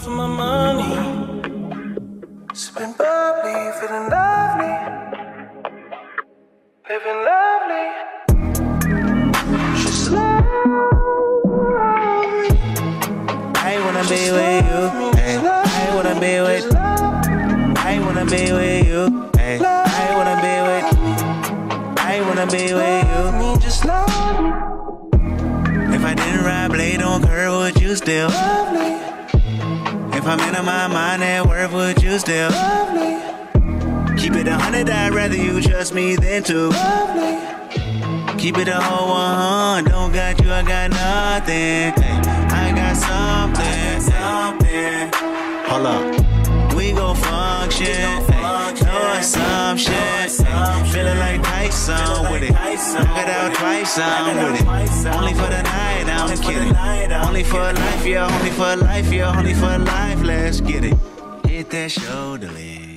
for my money. Sipping bubbly, feeling lovely. Living lovely. She's lovely. I wanna be with you. I wanna be with. I wanna be with you. I wanna be with. I wanna be with you. Just love me. If I didn't ride blade on curve, would you still love me? If I'm in my mind at worth, would you still? love me? Keep it a hundred, I'd rather you trust me than to. love me. Keep it a whole one, don't got you, I got nothing. I got something, something. Hold up, we gon' function. Hey, no assumption. Hey, feeling like Tyson with it. Knock it out twice, I'm with it. Only for the night, I'm kidding. For life, yeah, only for life, yeah, only for life. Let's get it. Hit that shoulder lean.